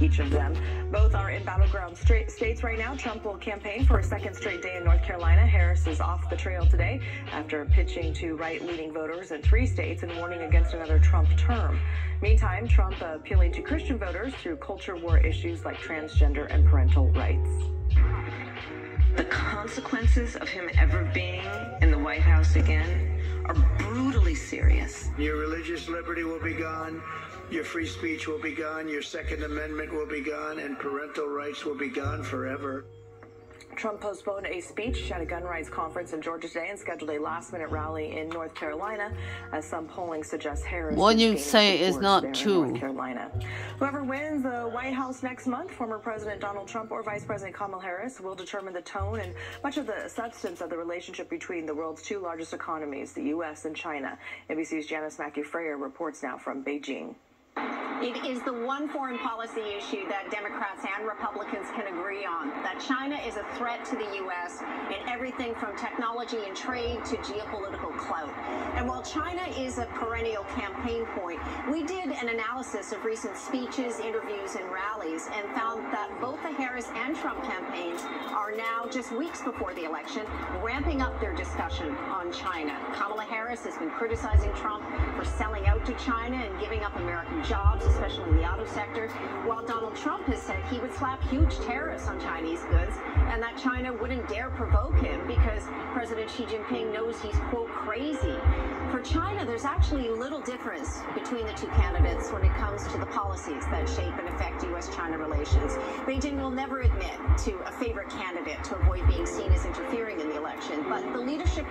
each of them. Both are in battleground states right now. Trump will campaign for a second straight day in North Carolina. Harris is off the trail today after pitching to right leaning voters in three states and warning against another Trump term. Meantime, Trump appealing to Christian voters through culture war issues like transgender and parental rights. The consequences of him ever being in the White House again. Your religious liberty will be gone. Your free speech will be gone, your Second Amendment will be gone, and parental rights will be gone forever. Trump postponed a speech at a gun rights conference in Georgia today and scheduled a last minute rally in North Carolina, as some polling suggests Harris. What you say is not true. North Carolina. Whoever wins the White House next month, former President Donald Trump or Vice President Kamala Harris, will determine the tone and much of the substance of the relationship between the world's two largest economies, the U.S. and China. NBC's Janis Mackey Frayer reports now from Beijing. It is the one foreign policy issue that Democrats and Republicans can agree on that China is a threat to the U.S. in everything from technology and trade to geopolitical clout. And while China is a perennial campaign point, we did an analysis of recent speeches, interviews, and rallies and found that both the Harris and Trump campaigns are now, just weeks before the election, ramping up their discussion on China. Kamala Harris has been criticizing Trump for selling out to China and giving up American jobs, especially in the auto sector, while Donald Trump has said he would slap huge tariffs on Chinese goods and that China wouldn't dare provoke him because President Xi Jinping knows he's, quote, crazy. For China, there's actually little difference between the two candidates when it comes to the policies that shape and affect U.S.-China relations. Beijing will never admit to a favorite candidate to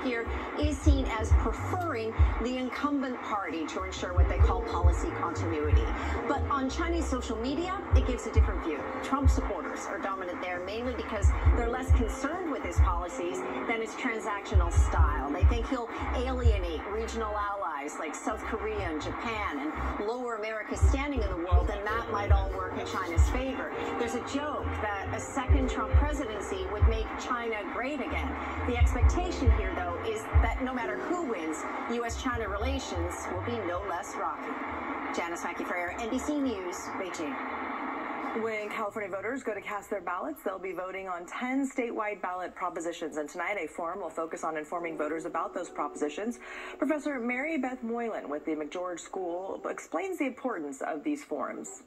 here is seen as preferring the incumbent party to ensure what they call policy continuity. But on Chinese social media, it gives a different view. Trump supporters are dominant there mainly because they're less concerned with his policies than his transactional style. They think he'll alienate regional allies like South Korea and Japan and lower America's standing in the world, and that might all work in China's favor. There's a joke that a second Trump presidency would make China great again. The expectation here, though, is that no matter who wins, U.S.-China relations will be no less rocky. Janis Mackey Frayer, NBC News, Beijing. When California voters go to cast their ballots, they'll be voting on 10 statewide ballot propositions. And tonight, a forum will focus on informing voters about those propositions. Professor Mary Beth Moylan with the McGeorge School explains the importance of these forums.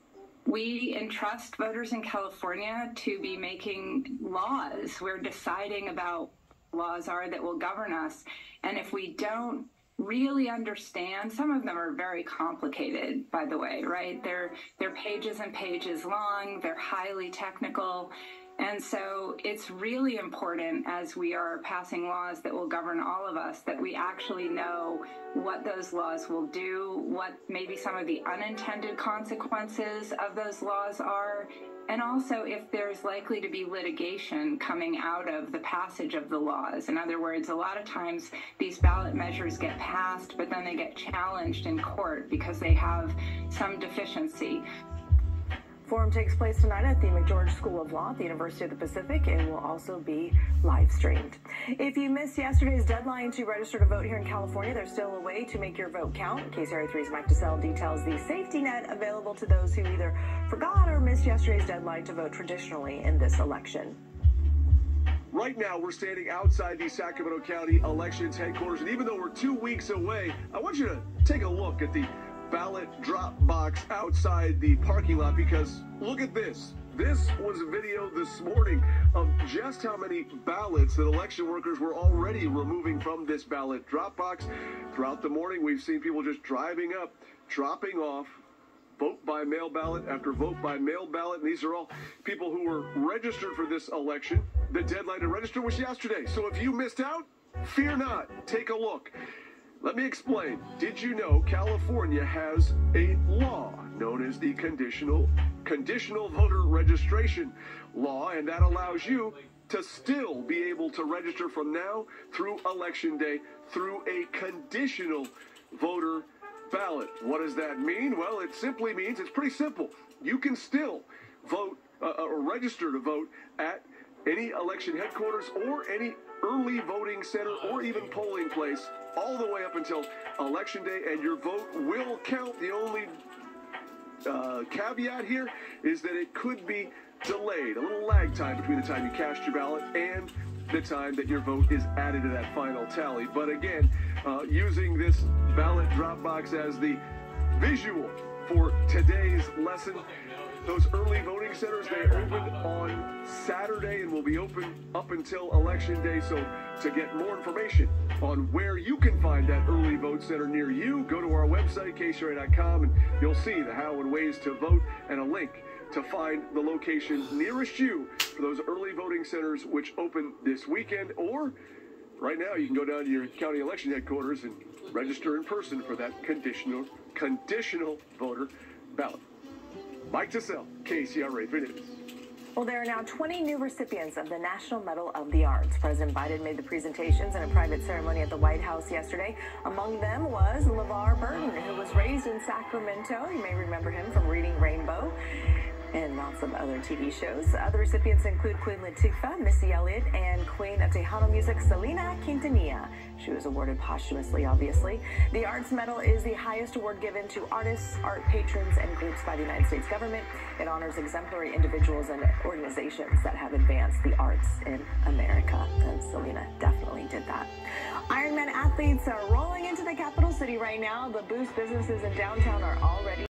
We entrust voters in California to be making laws. We're deciding about laws are that will govern us. And if we don't really understand some of them are very complicated by the way right they're they're pages and pages long they're highly technical and so it's really important as we are passing laws that will govern all of us that we actually know what those laws will do, what maybe some of the unintended consequences of those laws are, and also if there's likely to be litigation coming out of the passage of the laws. In other words, a lot of times these ballot measures get passed, but then they get challenged in court because they have some deficiency. Forum takes place tonight at the McGeorge School of Law at the University of the Pacific and will also be live streamed. If you missed yesterday's deadline to register to vote here in California, there's still a way to make your vote count. KCRA 3's Mike TeSelle details the safety net available to those who either forgot or missed yesterday's deadline to vote traditionally in this election. Right now, we're standing outside the Sacramento County Elections headquarters, and even though we're two weeks away, I want you to take a look at the ballot drop box outside the parking lot because look at this. This was a video this morning of just how many ballots that election workers were already removing from this ballot drop box. Throughout the morning, we've seen people just driving up, dropping off vote by mail ballot after vote by mail ballot. And these are all people who were registered for this election. The deadline to register was yesterday. So if you missed out, fear not. Take a look. Let me explain. Did you know California has a law known as the conditional conditional voter registration law and that allows you to still be able to register from now through election day through a conditional voter ballot. What does that mean? Well, it simply means it's pretty simple. You can still vote uh, or register to vote at any election headquarters or any early voting center or even polling place all the way up until election day, and your vote will count. The only uh, caveat here is that it could be delayed, a little lag time between the time you cast your ballot and the time that your vote is added to that final tally. But again, uh, using this ballot drop box as the visual for today's lesson, those early voting centers, they opened on Saturday and will be open up until Election Day. So to get more information on where you can find that early vote center near you, go to our website, kcra.com, and you'll see the how and ways to vote and a link to find the location nearest you for those early voting centers which open this weekend. Or right now, you can go down to your county election headquarters and register in person for that conditional conditional voter ballot. Mike TeSelle, KCRA 3 News. Well, there are now 20 new recipients of the National Medal of the Arts. President Biden made the presentations in a private ceremony at the White House yesterday. Among them was LeVar Burton, who was raised in Sacramento. You may remember him from Reading Rainbow and lots of other TV shows. Other recipients include Queen Latifah, Missy Elliott, and Queen of Tejano music, Selena Quintanilla. She was awarded posthumously, obviously. The Arts Medal is the highest award given to artists, art patrons, and groups by the United States government. It honors exemplary individuals and organizations that have advanced the arts in America. And Selena definitely did that. Ironman athletes are rolling into the capital city right now. The Boost businesses in downtown are already